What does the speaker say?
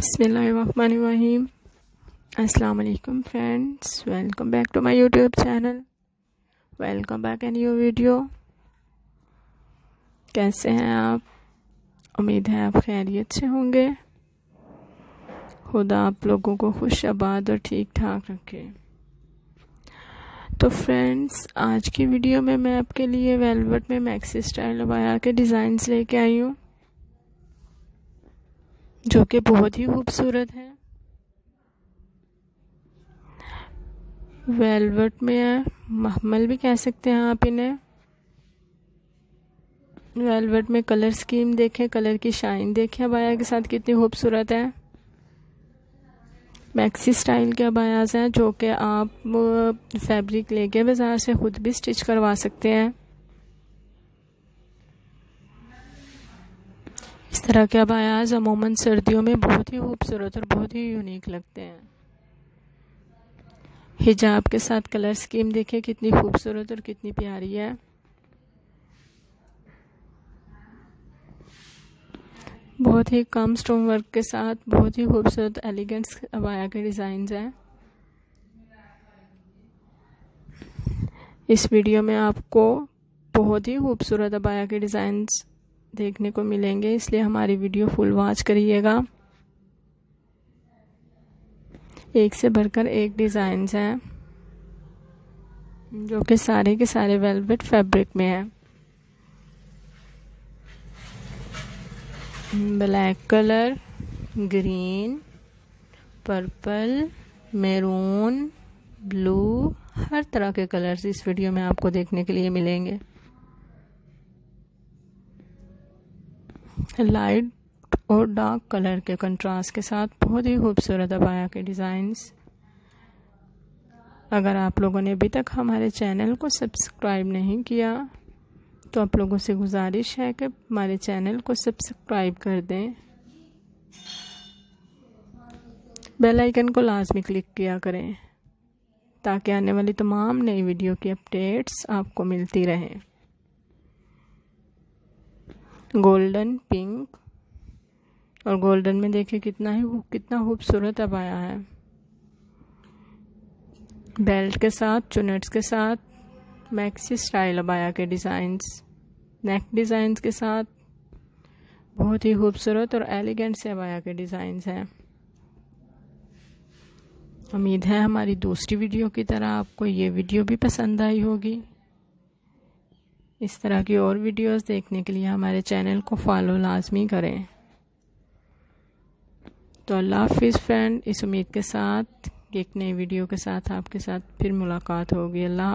बसमिलीम अलकुम friends welcome back to my YouTube channel welcome back in your video कैसे हैं आप? उम्मीद है आप खैरियत से होंगे। खुदा आप लोगों को खुश आबाद और ठीक ठाक रखे। तो फ्रेंड्स आज की वीडियो में मैं आपके लिए वेलवेट में मैक्सी स्टाइल वायर के डिज़ाइन लेके आई हूँ। जो कि बहुत ही खूबसूरत है। वेलवेट में है, महमल भी कह सकते हैं आप इन्हें। वेलवेट में कलर स्कीम देखें, कलर की शाइन देखें अबाया के साथ कितनी खूबसूरत है। मैक्सी स्टाइल के अबायाज हैं, जो कि आप फैब्रिक लेके बाज़ार से ख़ुद भी स्टिच करवा सकते हैं इस तरह के अबायाज अमूमन सर्दियों में बहुत ही खूबसूरत और बहुत ही यूनिक लगते हैं। हिजाब के साथ कलर स्कीम देखिए कितनी खूबसूरत और कितनी प्यारी है। बहुत ही कम स्टोन वर्क के साथ बहुत ही खूबसूरत एलिगेंट्स अबाया के डिज़ाइन हैं। इस वीडियो में आपको बहुत ही खूबसूरत अबाया के डिज़ाइंस देखने को मिलेंगे, इसलिए हमारी वीडियो फुल वॉच करिएगा। एक से भरकर एक डिज़ाइन हैं, जो कि सारे के सारे वेलवेट फैब्रिक में है। Black colour, green, purple, maroon, blue, हर तरह के कलर्स इस वीडियो में आपको देखने के लिए मिलेंगे। लाइट और डार्क कलर के कंट्रास्ट के साथ बहुत ही खूबसूरत अबाया के डिज़ाइंस। अगर आप लोगों ने अभी तक हमारे चैनल को सब्सक्राइब नहीं किया तो आप लोगों से गुजारिश है कि हमारे चैनल को सब्सक्राइब कर दें। बेल आइकन को लाजमी क्लिक किया करें, ताकि आने वाली तमाम नई वीडियो की अपडेट्स आपको मिलती रहें। Golden pink. और गोल्डन में देखिए कितना ही कितना खूबसूरत अब आया है। बेल्ट के साथ, चुनट्स के साथ, मैक्सी स्टाइल अबाया के डिज़ाइंस। नेक डिज़ाइंस के साथ, बहुत ही खूबसूरत और एलिगेंट से अबाया के डिज़ाइंस हैं। उम्मीद है हमारी दूसरी वीडियो की तरह आपको ये वीडियो भी पसंद आई होगी। इस तरह की और वीडियोस देखने के लिए हमारे चैनल को फॉलो लाजमी करें। तो अल्लाह हाफिज़ फ्रेंड, इस उम्मीद के साथ, एक नई वीडियो के साथ आपके साथ फिर मुलाकात होगी। अल्लाह